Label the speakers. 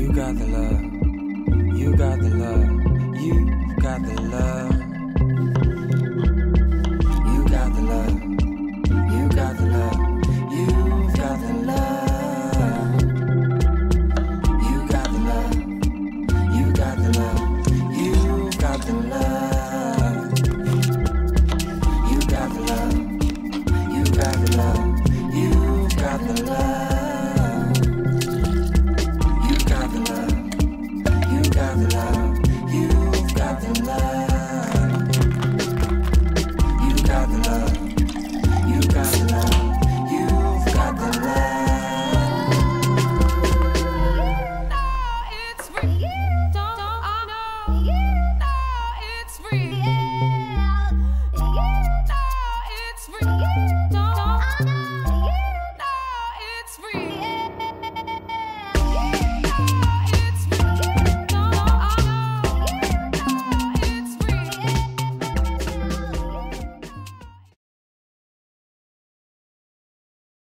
Speaker 1: You got the love. You got the love. You got the love. You got the love. You got the love. You got the love. You got the love. You got the love. You got the love.